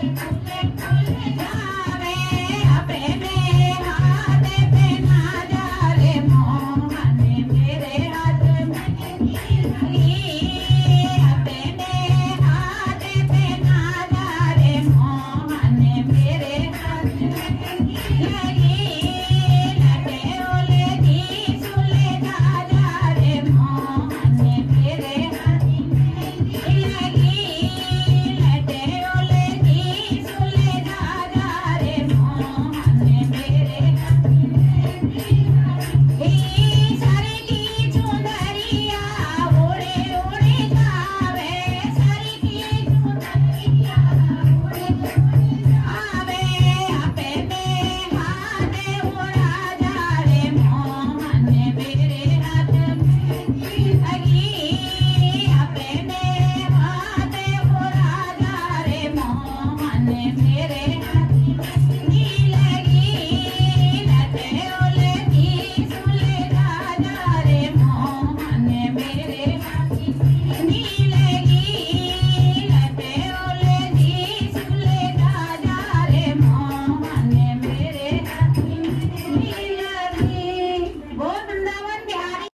Thank you. and did it.